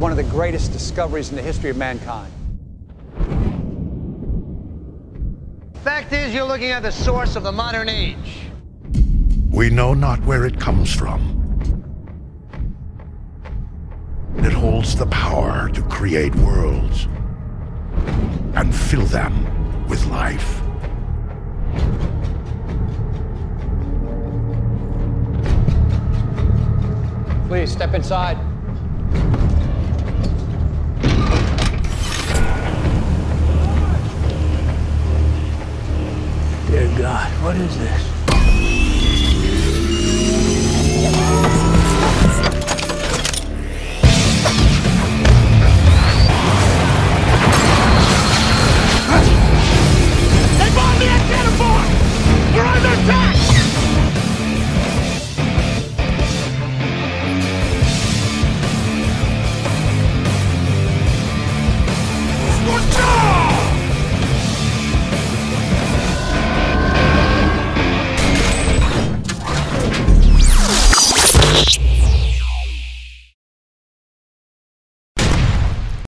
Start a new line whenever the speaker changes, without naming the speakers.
one of the greatest discoveries in the history of mankind.
Fact is, you're looking at the source of the modern age.
We know not where it comes from. It holds the power to create worlds and fill them with life.
Please step inside.
God, what is this?